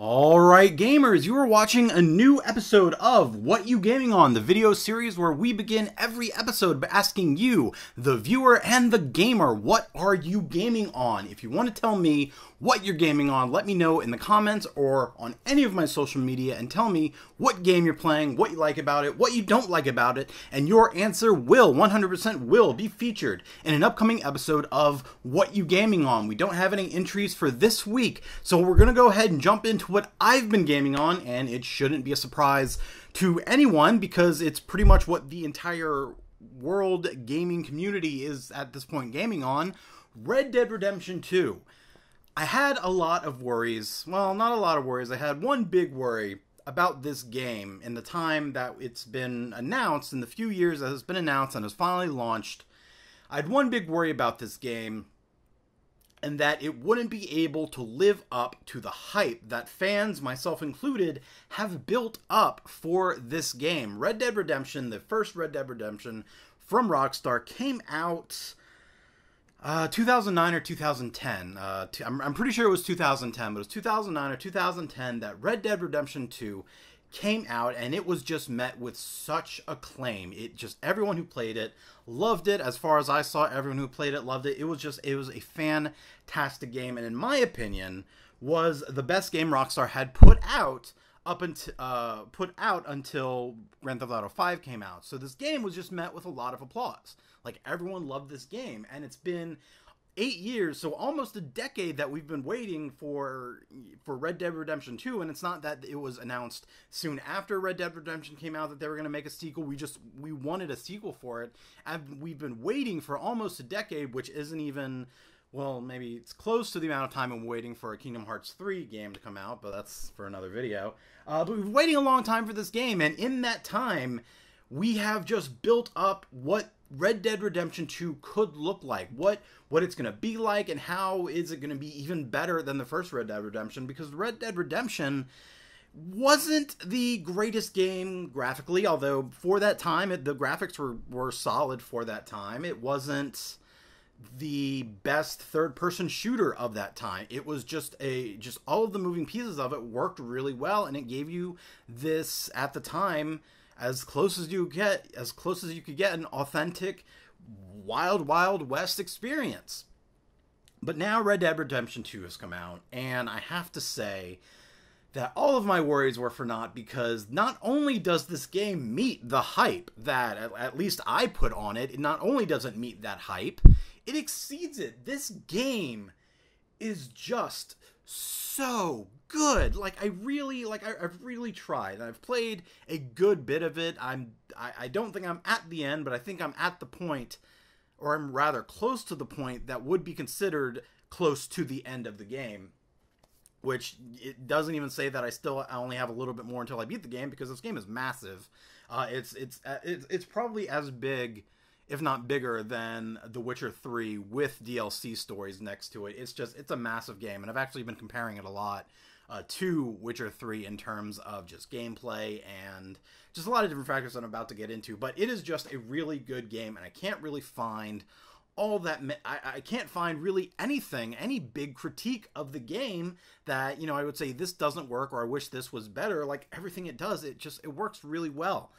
All Alright, gamers, you are watching a new episode of What You Gaming On, the video series where we begin every episode by asking you, the viewer and the gamer, what are you gaming on? If you want to tell me what you're gaming on, let me know in the comments or on any of my social media and tell me what game you're playing, what you like about it, what you don't like about it, and your answer will, 100% will, be featured in an upcoming episode of What You Gaming On. We don't have any entries for this week, so we're going to go ahead and jump into what I've been gaming on, and it shouldn't be a surprise to anyone because it's pretty much what the entire world gaming community is at this point gaming on Red Dead Redemption 2. I had a lot of worries. Well, not a lot of worries. I had one big worry about this game in the time that it's been announced, in the few years that it's been announced and has finally launched. I had one big worry about this game, and that it wouldn't be able to live up to the hype that fans, myself included, have built up for this game. Red Dead Redemption, the first Red Dead Redemption from Rockstar, came out uh, 2009 or 2010. Uh, t- I'm, I'm pretty sure it was 2010, but it was 2009 or 2010 that Red Dead Redemption 2 came out and it was just met with such acclaim. It just everyone who played it loved it. As far as I saw, everyone who played it loved it. It was just it was a fantastic game, and in my opinion, was the best game Rockstar had put out up until uh, put out until Grand Theft Auto 5 came out. So this game was just met with a lot of applause. Like everyone loved this game, and it's been eight years, so almost a decade that we've been waiting for for Red Dead Redemption 2, and it's not that it was announced soon after Red Dead Redemption came out that they were going to make a sequel. We just we wanted a sequel for it, and we've been waiting for almost a decade, which isn't even well, maybe it's close to the amount of time I'm waiting for a Kingdom Hearts 3 game to come out, but that's for another video. Uh, but we've been waiting a long time for this game, and in that time, we have just built up what Red Dead Redemption 2 could look like, what what it's going to be like, and how is it going to be even better than the first Red Dead Redemption? Because Red Dead Redemption wasn't the greatest game graphically, although for that time it, the graphics were were solid for that time. It wasn't the best third person shooter of that time. It was just a just all of the moving pieces of it worked really well and it gave you this at the time as close as you get as close as you could get an authentic wild wild west experience. But now Red Dead Redemption 2 has come out and I have to say that all of my worries were for naught because not only does this game meet the hype that at least I put on it, it not only does it meet that hype, it exceeds it. This game is just so good. Like I really like I, have really tried. I've played a good bit of it. I'm I, I don't think I'm at the end, but I think I'm at the point or I'm rather close to the point that would be considered close to the end of the game. Which it doesn't even say that I still I only have a little bit more until I beat the game because this game is massive. Uh, it's it's uh, it's it's probably as big if not bigger than The Witcher 3 with DLC stories next to it. It's just it's a massive game and I've actually been comparing it a lot uh, to Witcher 3 in terms of just gameplay and just a lot of different factors that I'm about to get into, but it is just a really good game and I can't really find all that I, I can't find really anything any big critique of the game that you know i would say this doesn't work or i wish this was better like everything it does it just it works really well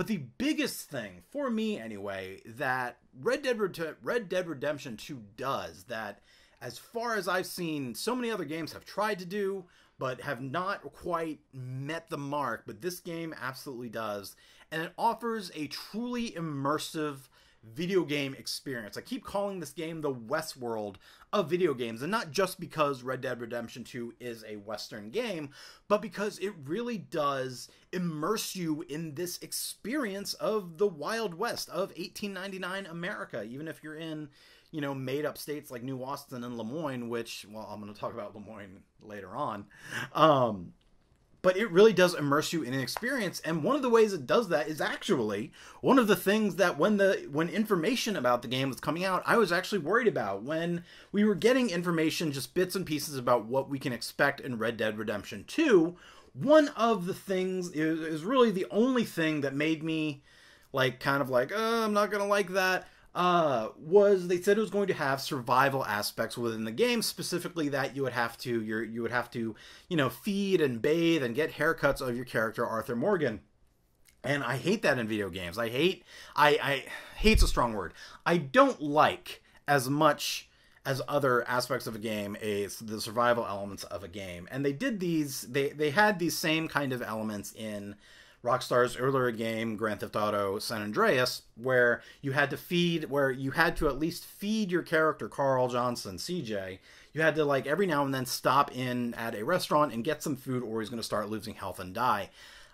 but the biggest thing, for me anyway, that Red Dead, Red, Red Dead Redemption 2 does, that as far as I've seen, so many other games have tried to do, but have not quite met the mark, but this game absolutely does. And it offers a truly immersive video game experience. I keep calling this game the Westworld of video games, and not just because Red Dead Redemption 2 is a Western game, but because it really does immerse you in this experience of the Wild West of 1899 America, even if you're in you know, made up states like New Austin and Lemoyne, which, well, I'm going to talk about Lemoyne later on. Um, but it really does immerse you in an experience. And one of the ways it does that is actually one of the things that when the when information about the game was coming out i was actually worried about. When we were getting information just bits and pieces about what we can expect in red dead redemption 2 one of the things is, really the only thing that made me like kind of like oh, i'm not gonna like that uh, was they said it was going to have survival aspects within the game, specifically that you would have to you you would have to you know feed and bathe and get haircuts of your character Arthur Morgan. And I hate that in video games. I hate I I hate's a strong word. I don't like as much as other aspects of a game a the survival elements of a game. And they did these they they had these same kind of elements in Rockstar's earlier game, Grand Theft Auto San Andreas, where you had to feed, where you had to at least feed your character, Carl Johnson, CJ. You had to, like, every now and then stop in at a restaurant and get some food, or he's going to start losing health and die.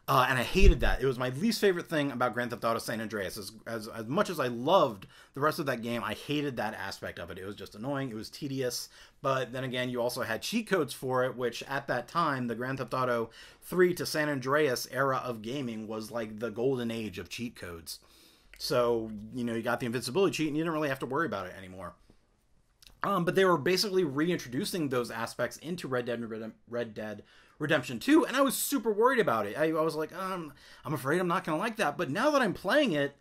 Uh, and I hated that. It was my least favorite thing about Grand Theft Auto San Andreas. As, as, as much as I loved the rest of that game, I hated that aspect of it. It was just annoying. It was tedious. But then again, you also had cheat codes for it, which at that time, the Grand Theft Auto 3 to San Andreas era of gaming was like the golden age of cheat codes. So, you know, you got the invincibility cheat and you didn't really have to worry about it anymore. Um, but they were basically reintroducing those aspects into Red Dead Red Dead Redemption 2, and I was super worried about it. I, I was like, um, I'm afraid I'm not going to like that. But now that I'm playing it,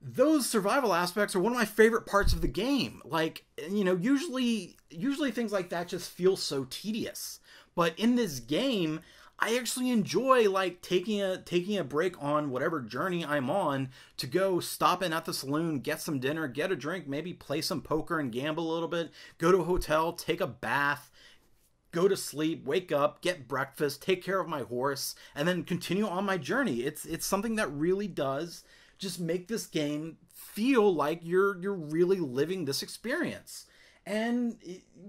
those survival aspects are one of my favorite parts of the game. Like, you know, usually usually things like that just feel so tedious. But in this game, I actually enjoy like taking a taking a break on whatever journey I'm on to go stop in at the saloon, get some dinner, get a drink, maybe play some poker and gamble a little bit, go to a hotel, take a bath, go to sleep, wake up, get breakfast, take care of my horse, and then continue on my journey. It's it's something that really does just make this game feel like you're you're really living this experience. And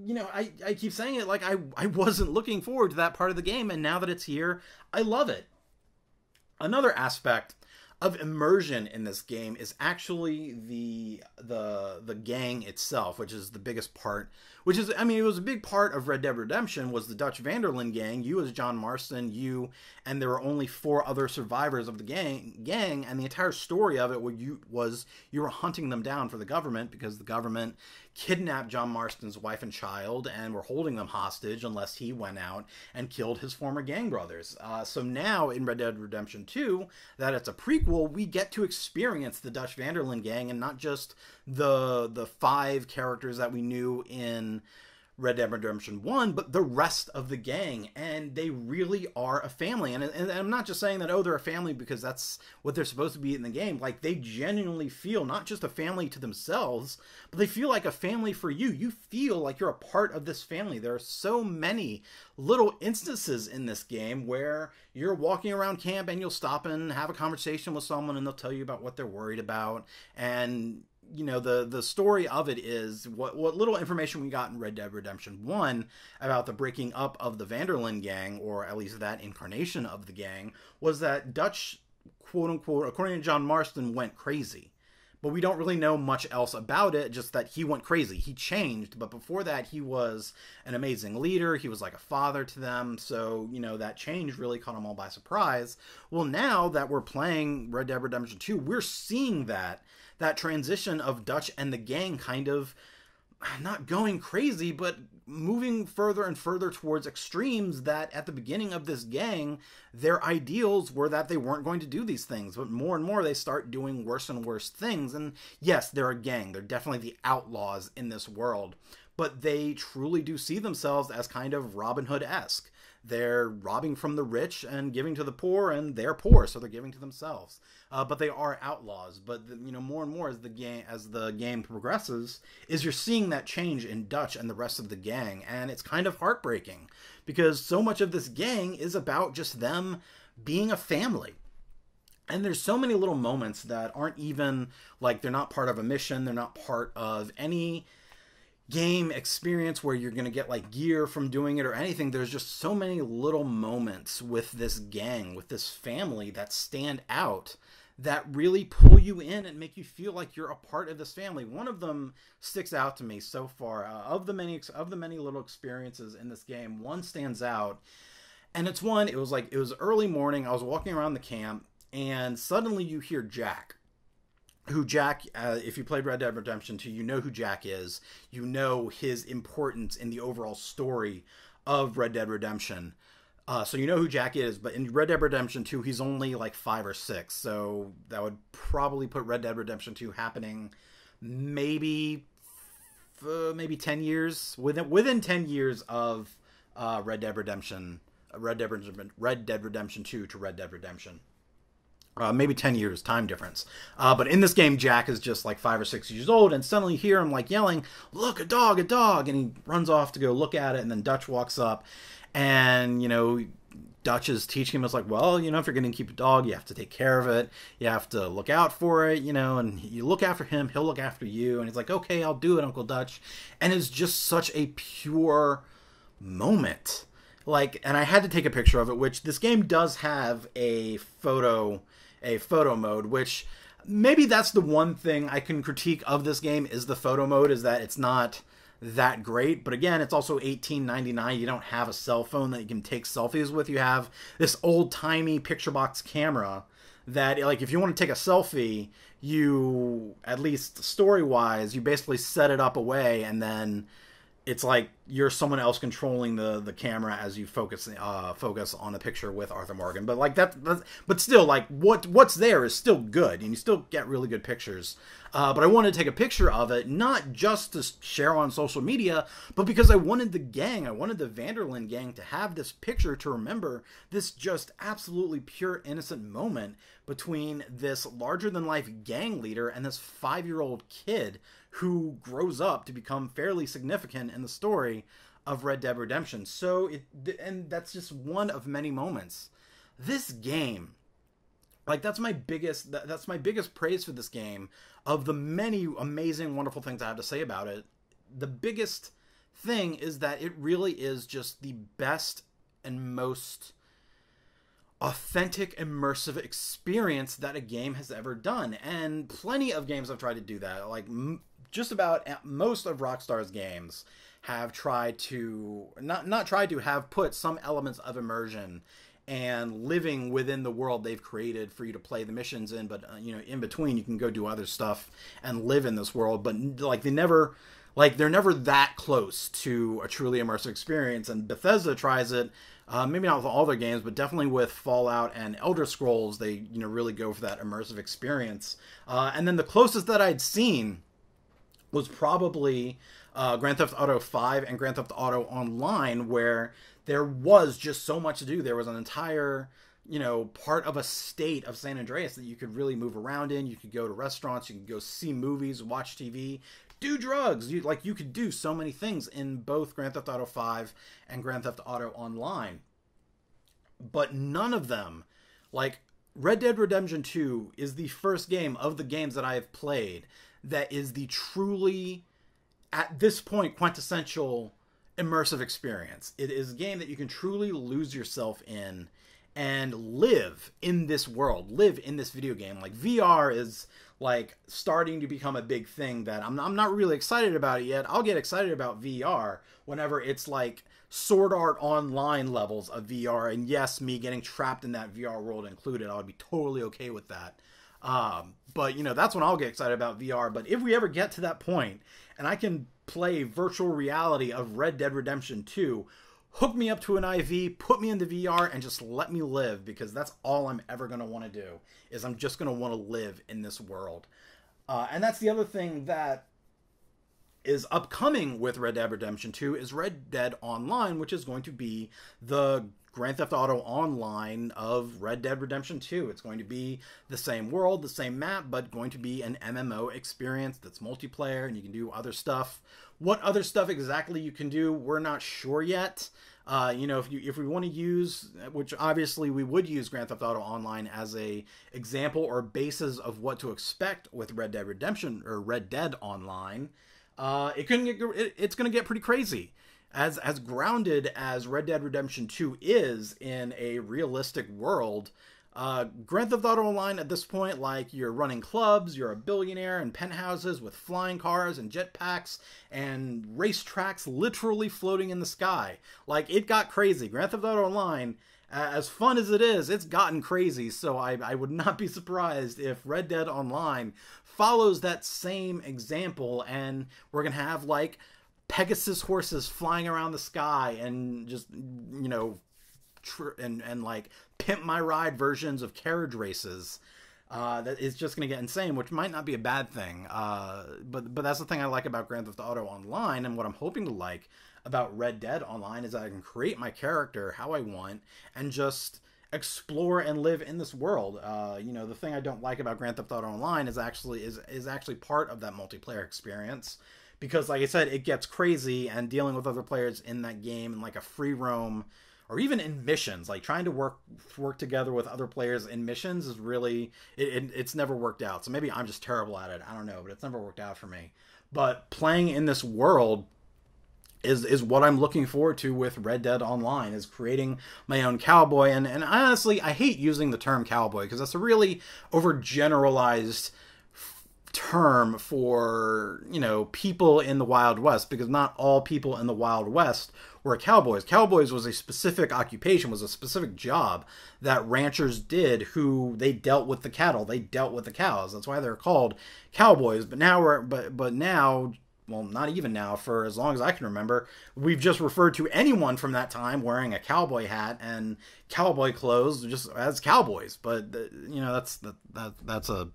you know, I, I keep saying it like I, I wasn't looking forward to that part of the game, and now that it's here, I love it. Another aspect of immersion in this game is actually the the the gang itself, which is the biggest part. Which is, I mean, it was a big part of Red Dead Redemption was the Dutch van der Linde gang. You as John Marston, you, and there were only four other survivors of the gang. Gang, and the entire story of it you, was you were hunting them down for the government because the government kidnapped John Marston's wife and child and were holding them hostage unless he went out and killed his former gang brothers. Uh, so now in Red Dead Redemption 2, that it's a prequel, we get to experience the Dutch van der Linde gang and not just the the five characters that we knew in Red Dead Redemption 1, but the rest of the gang. And they really are a family. And, and, I'm not just saying that, oh, they're a family because that's what they're supposed to be in the game. Like, they genuinely feel not just a family to themselves, but they feel like a family for you. You feel like you're a part of this family. There are so many little instances in this game where you're walking around camp and you'll stop and have a conversation with someone and they'll tell you about what they're worried about. And you know the the story of it is what what little information we got in Red Dead Redemption 1 about the breaking up of the Van der Linde gang or at least that incarnation of the gang was that Dutch quote unquote according to John Marston went crazy but we don't really know much else about it just that he went crazy. He changed but before that he was an amazing leader. He was like a father to them. So you know that change really caught them all by surprise. Well now that we're playing red dead redemption 2 we're seeing that that transition of Dutch and the gang kind of not going crazy, but moving further and further towards extremes that at the beginning of this gang, their ideals were that they weren't going to do these things. But more and more, they start doing worse and worse things. And yes, they're a gang. They're definitely the outlaws in this world. But they truly do see themselves as kind of Robin Hood esque. They're robbing from the rich and giving to the poor, and they're poor, so they're giving to themselves uh, but they are outlaws. But the, you know, more and more as the game as the game progresses, is you're seeing that change in Dutch and the rest of the gang, and it's kind of heartbreaking because so much of this gang is about just them being a family. And there's so many little moments that aren't even like they're not part of a mission, they're not part of any game experience where you're going to get like gear from doing it or anything. There's just so many little moments with this gang, with this family that stand out that really pull you in and make you feel like you're a part of this family. One of them sticks out to me so far. Uh, of the many of the many little experiences in this game, one stands out. And it's one, it was like it was early morning. I was walking around the camp and suddenly you hear Jack. Who Jack, uh, if you played Red Dead Redemption 2, you know who Jack is. You know his importance in the overall story of Red Dead Redemption. Uh, so you know who Jack is, but in Red Dead Redemption 2, he's only like five or six. So that would probably put Red Dead Redemption 2 happening maybe uh, maybe 10 years within within 10 years of uh, Red Dead Redemption Red Dead Redemption Red Dead Redemption 2 to Red Dead Redemption uh, maybe 10 years time difference uh, but in this game jack is just like five or six years old and suddenly hear him like yelling look a dog a dog and he runs off to go look at it and then dutch walks up and you know Dutch is teaching him, it's like, well, you know, if you're going to keep a dog, you have to take care of it. You have to look out for it, you know, and you look after him, he'll look after you. And he's like, okay, I'll do it, Uncle Dutch. And it's just such a pure moment. Like, and I had to take a picture of it, which this game does have a photo, a photo mode, which maybe that's the one thing I can critique of this game is the photo mode, is that it's not that great. But again, it's also 1899. You don't have a cell phone that you can take selfies with. You have this old timey picture box camera that like if you want to take a selfie, you at least story wise, you basically set it up away and then it's like you're someone else controlling the the camera as you focus uh focus on the picture with Arthur Morgan. But like that, but still like what what's there is still good, and you still get really good pictures. Uh, but I wanted to take a picture of it, not just to share on social media, but because I wanted the gang, I wanted the Van der Linde gang to have this picture to remember this just absolutely pure innocent moment between this larger than life gang leader and this five year old kid who grows up to become fairly significant in the story of Red Dead Redemption. So it and that's just one of many moments. This game like that's my biggest that's my biggest praise for this game of the many amazing wonderful things I have to say about it. The biggest thing is that it really is just the best and most authentic immersive experience that a game has ever done and plenty of games have tried to do that like just about most of Rockstar's games have tried to not not tried to have put some elements of immersion and living within the world they've created for you to play the missions in but uh, you know in between you can go do other stuff and live in this world but like they never like they're never that close to a truly immersive experience and Bethesda tries it uh, maybe not with all their games, but definitely with Fallout and Elder Scrolls, they you know really go for that immersive experience. Uh, and then the closest that I'd seen was probably uh, Grand Theft Auto 5 and Grand Theft Auto Online, where there was just so much to do. There was an entire, you know, part of a state of San Andreas that you could really move around in. You could go to restaurants, you could go see movies, watch TV, do drugs. You like you could do so many things in both Grand Theft Auto 5 and Grand Theft Auto Online. But none of them, like Red Dead Redemption 2 is the first game of the games that I have played that is the truly at this point quintessential immersive experience. It is a game that you can truly lose yourself in and live in this world, live in this video game. Like VR is like starting to become a big thing that I'm I'm not really excited about it yet. I'll get excited about VR whenever it's like Sword Art Online levels of VR, and yes, me getting trapped in that VR world included. I would be totally okay with that. Um, but you know, that's when I'll get excited about VR. But if we ever get to that point and I can play virtual reality of Red Dead Redemption 2, hook me up to an IV, put me into VR, and just let me live because that's all I'm ever going to want to do is I'm just going to want to live in this world. Uh, and that's the other thing that is upcoming with Red Dead Redemption 2 is Red Dead Online, which is going to be the Grand Theft Auto Online of Red Dead Redemption 2. It's going to be the same world, the same map, but going to be an MMO experience that's multiplayer and you can do other stuff. What other stuff exactly you can do, we're not sure yet. Uh, you know, if you if we want to use, which obviously we would use Grand Theft Auto Online as a example or basis of what to expect with Red Dead Redemption or Red Dead Online, uh, it can get it, it's going to get pretty crazy as as grounded as Red Dead Redemption 2 is in a realistic world, uh, Grand Theft Auto Online at this point, like you're running clubs, you're a billionaire in penthouses with flying cars and jetpacks and racetracks literally floating in the sky. Like it got crazy. Grand Theft Auto Online, as fun as it is, it's gotten crazy. So I, I would not be surprised if Red Dead Online follows that same example and we're gonna have like Pegasus horses flying around the sky and just you know tr- and and like pimp my ride versions of carriage races. uh, that is just going to get insane, which might not be a bad thing. Uh, but but that's the thing I like about Grand Theft Auto Online, and what I'm hoping to like about Red Dead Online is that I can create my character how I want and just explore and live in this world. Uh, you know, the thing I don't like about Grand Theft Auto Online is actually is is actually part of that multiplayer experience because, like I said, it gets crazy and dealing with other players in that game and like a free roam or even in missions like trying to work work together with other players in missions is really it, it, it's never worked out. So maybe i'm just terrible at it. I don't know but it's never worked out for me. But playing in this world is is what I'm looking forward to with Red Dead Online is creating my own cowboy. And and honestly I hate using the term cowboy because that's a really overgeneralized term for you know people in the wild west because not all people in the wild west were cowboys. Cowboys was a specific occupation was a specific job that ranchers did who they dealt with the cattle. They dealt with the cows. That's why they're called cowboys. But now we're but but now well, not even now, for as long as I can remember, we've just referred to anyone from that time wearing a cowboy hat and cowboy clothes just as cowboys. But you know, that's that, that that's a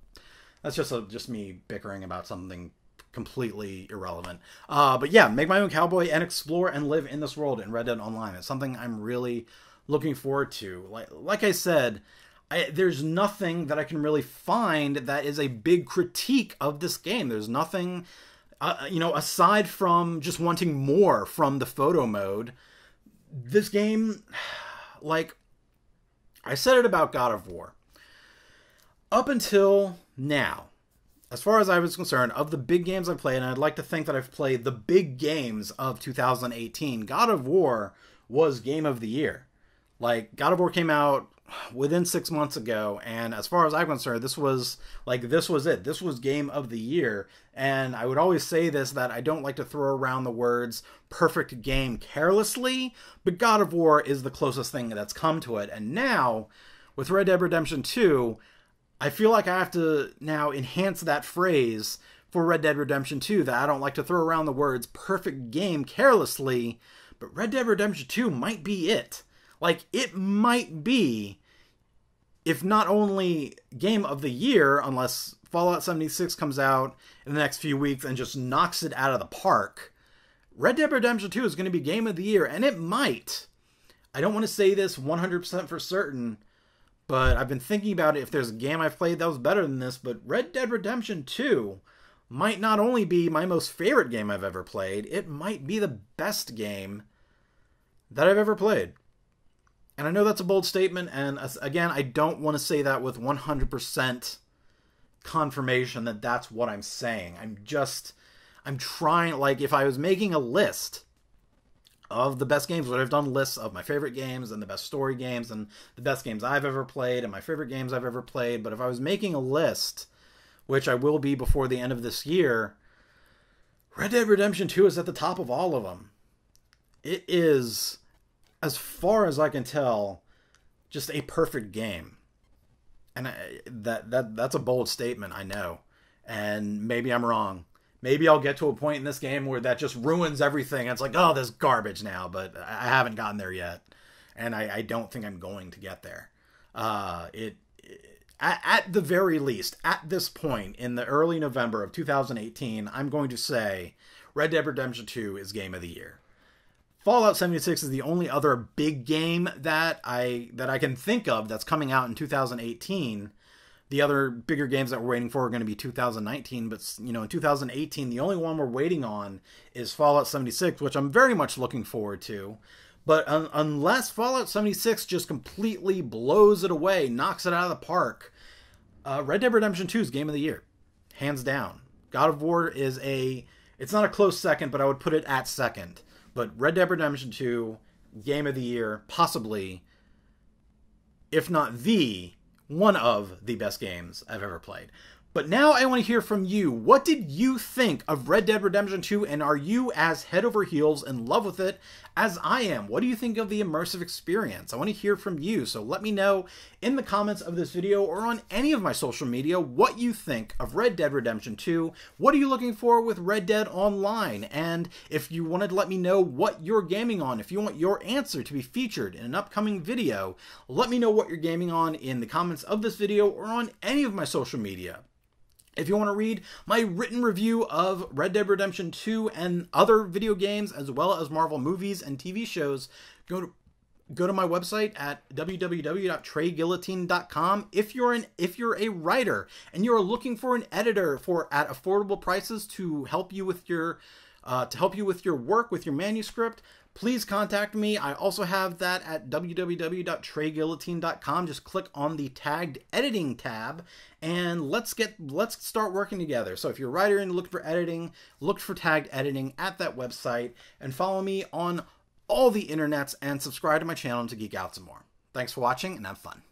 that's just a, just me bickering about something completely irrelevant. Uh, but yeah, make my own cowboy and explore and live in this world in Red Dead Online. It's something I'm really looking forward to. Like like I said, I, there's nothing that I can really find that is a big critique of this game. There's nothing uh, you know, aside from just wanting more from the photo mode, this game, like, I said it about God of War. Up until now, as far as I was concerned, of the big games I've played, and I'd like to think that I've played the big games of 2018, God of War was game of the year. Like, God of War came out within six months ago and as far as i'm concerned this was like this was it this was game of the year and i would always say this that i don't like to throw around the words perfect game carelessly but god of war is the closest thing that's come to it and now with red dead redemption 2 i feel like i have to now enhance that phrase for red dead redemption 2 that i don't like to throw around the words perfect game carelessly but red dead redemption 2 might be it like it might be, if not only game of the year, unless Fallout 76 comes out in the next few weeks and just knocks it out of the park. Red Dead Redemption 2 is going to be game of the year, and it might. I don't want to say this 100% for certain, but I've been thinking about it. If there's a game I've played that was better than this, but Red Dead Redemption 2 might not only be my most favorite game I've ever played, it might be the best game that I've ever played. And I know that's a bold statement, and again, I don't want to say that with 100% confirmation that that's what I'm saying. I'm just, I'm trying, like, if I was making a list of the best games, what I've done lists of my favorite games and the best story games and the best games I've ever played and my favorite games I've ever played. But if I was making a list, which I will be before the end of this year, Red Dead Redemption 2 is at the top of all of them. It is as far as I can tell, just a perfect game. And I, that that that's a bold statement, I know. And maybe I'm wrong. Maybe I'll get to a point in this game where that just ruins everything. It's like, oh, this garbage now, but I haven't gotten there yet, and I, I don't think I'm going to get there. Uh, it, at, at the very least, at this point in the early November of 2018, I'm going to say Red Dead Redemption 2 is game of the year. Fallout 76 is the only other big game that I that I can think of that's coming out in 2018. The other bigger games that we're waiting for are going to be 2019, but you know, in 2018, the only one we're waiting on is Fallout 76, which I'm very much looking forward to. But un- unless Fallout 76 just completely blows it away, knocks it out of the park, uh, Red Dead Redemption 2 is game of the year, hands down. God of War is a it's not a close second, but I would put it at second. But Red Dead Redemption 2, game of the year, possibly, if not the one of the best games I've ever played. But now I want to hear from you. What did you think of Red Dead Redemption 2 and are you as head over heels in love with it as I am? What do you think of the immersive experience? I want to hear from you. So let me know in the comments of this video or on any of my social media what you think of Red Dead Redemption 2. What are you looking for with Red Dead Online? And if you wanted to let me know what you're gaming on, if you want your answer to be featured in an upcoming video, let me know what you're gaming on in the comments of this video or on any of my social media. If you want to read my written review of Red Dead Redemption 2 and other video games, as well as Marvel movies and TV shows, go to go to my website at www.treyguillotine.com if you're an if you're a writer and you're looking for an editor for at affordable prices to help you with your uh, to help you with your work with your manuscript please contact me. I also have that at www.treyguillotine.com. Just click on the tagged editing tab and let's get let's start working together. So if you're a writer and looking for editing, look for tagged editing at that website and follow me on all the internets and subscribe to my channel to geek out some more. Thanks for watching and have fun.